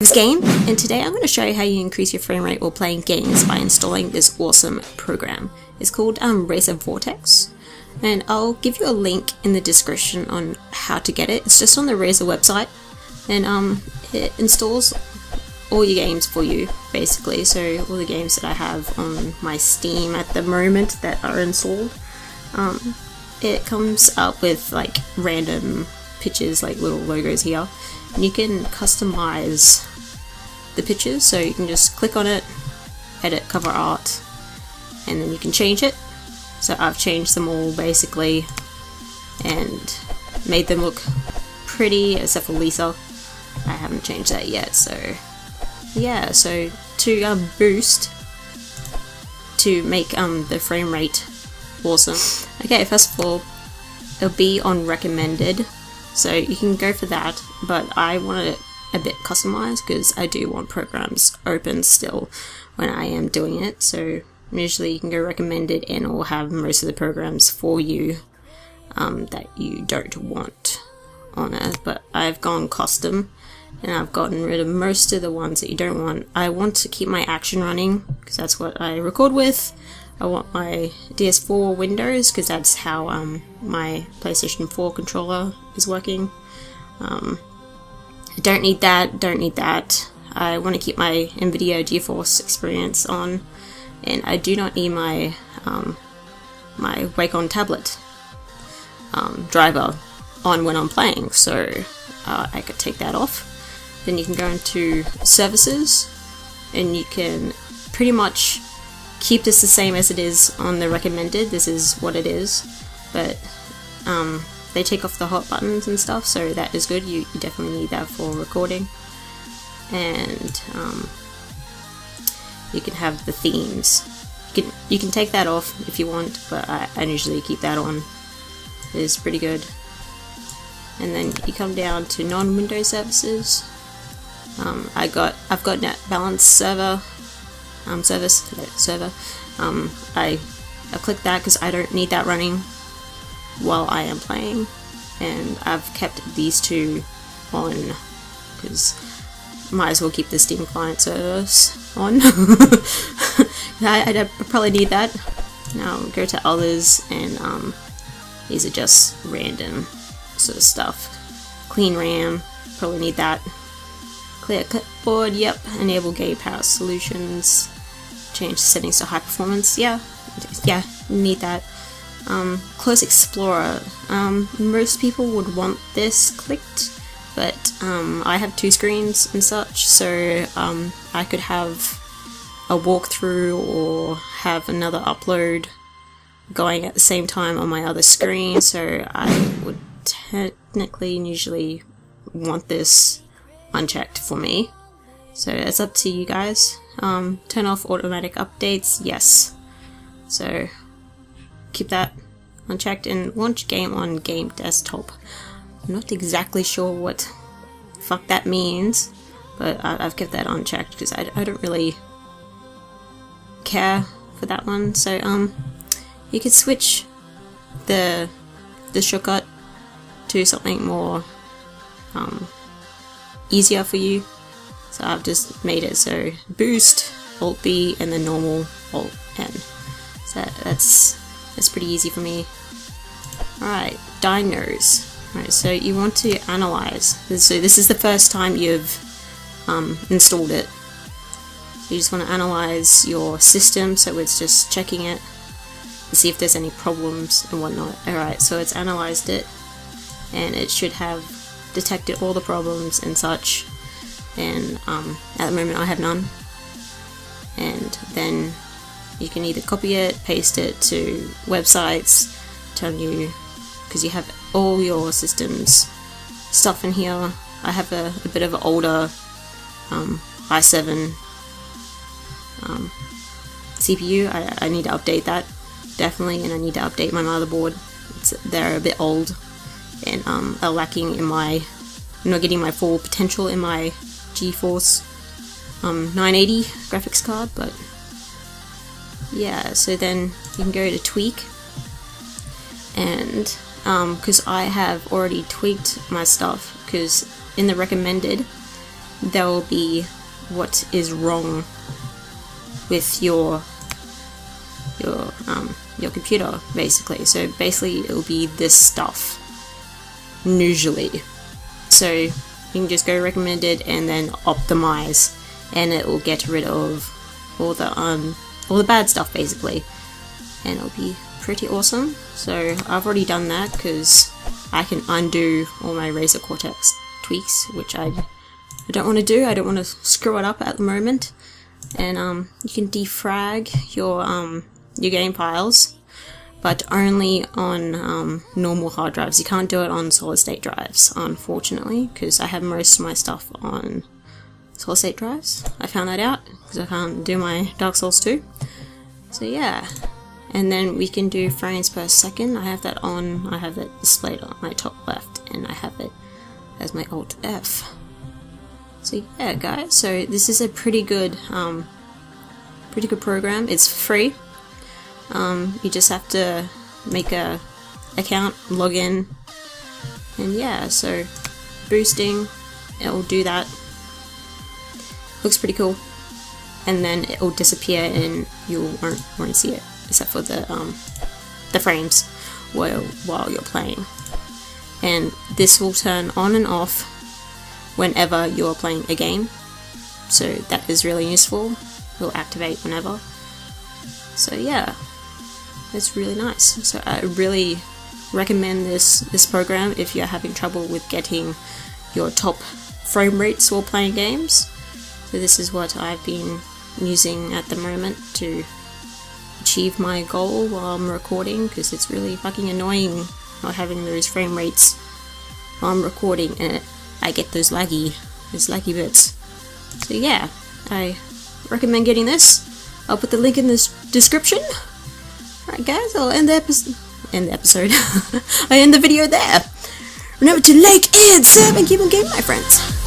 this game and today I'm going to show you how you increase your frame rate while playing games by installing this awesome program. It's called um, Razer Cortex and I'll give you a link in the description on how to get it. It's just on the Razer website and um, it installs all your games for you basically so all the games that I have on my Steam at the moment that are installed um, it comes up with like random pictures like little logos here. And you can customize the pictures so you can just click on it edit cover art and then you can change it. So I've changed them all basically and made them look pretty except for Lisa. I haven't changed that yet so yeah so to um, boost to make um, the frame rate awesome. Okay first of all it'll be on recommended so you can go for that, but I want it a bit customized because I do want programs open still when I am doing it. So usually you can go recommended and it will have most of the programs for you um, that you don't want on it. But I've gone custom and I've gotten rid of most of the ones that you don't want. I want to keep my action running because that's what I record with. I want my DS4 Windows because that's how um, my PlayStation 4 controller is working. Um, I don't need that, don't need that. I want to keep my NVIDIA GeForce experience on, and I do not need my um, my Wacom tablet um, driver on when I'm playing, so uh, I could take that off. Then you can go into services, and you can pretty much keep this the same as it is on the recommended. This is what it is, but um, they take off the hot buttons and stuff, so that is good. You, you definitely need that for recording. And um, you can have the themes. You can, you can take that off if you want, but I, I usually keep that on. It is pretty good. And then you come down to non-Windows services. Um, I got I've got NetBalance server um, service server. Um, I I click that because I don't need that running while I am playing, and I've kept these two on because might as well keep the Steam client service on. I, probably need that. Now go to others, and um, these are just random sort of stuff. Clean RAM, probably need that. Clear clipboard, yep. Enable game power solutions change settings to high performance. Yeah, yeah, need that. Um, Close Explorer. Um, most people would want this clicked, but um, I have two screens and such, so um, I could have a walkthrough or have another upload going at the same time on my other screen, so I would technically and usually want this unchecked for me. So it's up to you guys. Um, turn off automatic updates, yes. So keep that unchecked and launch game on game desktop. I'm not exactly sure what fuck that means, but I, have kept that unchecked because I, I don't really care for that one. So um, you could switch the the shortcut to something more um, easier for you so I've just made it so boost, Alt B, and then normal, Alt N. So that's, that's pretty easy for me. Alright, dinos. Alright, so you want to analyze. So this is the first time you've um, installed it. So you just want to analyze your system, so it's just checking it to see if there's any problems and whatnot. Alright, so it's analyzed it, and it should have detected all the problems and such and um, at the moment I have none and then you can either copy it, paste it to websites telling you because you have all your systems stuff in here. I have a, a bit of an older um, i7 um, CPU. I, I, need to update that definitely, and I need to update my motherboard. It's, they're a bit old and um, are lacking in my. I'm not getting my full potential in my GeForce um, 980 graphics card, but yeah, so then you can go to tweak and because um, I have already tweaked my stuff because in the recommended there will be what is wrong with your your um, your computer basically. So basically it will be this stuff usually. So you can just go recommended and then optimize and it will get rid of all the um all the bad stuff basically and it'll be pretty awesome. So I've already done that because I can undo all my Razer Cortex tweaks which I, I don't want to do. I don't want to screw it up at the moment. And um, you can defrag your um, your game files but only on um, normal hard drives. You can't do it on solid state drives, unfortunately, because I have most of my stuff on solid state drives. I found that out because I can't do my Dark Souls 2. So yeah, and then we can do frames per second. I have that on, I have that displayed on my top left, and I have it as my Alt F. So yeah, guys, so this is a pretty good, um, pretty good program. It's free, um, you just have to make a account, log in, and yeah, so boosting, it'll do that. Looks pretty cool. And then it'll disappear and you won't, won't see it, except for the, um, the frames while, while you're playing. And this will turn on and off whenever you're playing a game. So that is really useful. It will activate whenever. So yeah, it's really nice. So I really recommend this this program if you're having trouble with getting your top frame rates while playing games. So this is what I've been using at the moment to achieve my goal while I'm recording because it's really fucking annoying not having those frame rates while I'm recording and I get those laggy those laggy bits. So yeah, I recommend getting this. I'll put the link in the description. Alright guys, I'll end the episode end the episode. I end the video there. Remember to like and sub and keep on gaming my friends.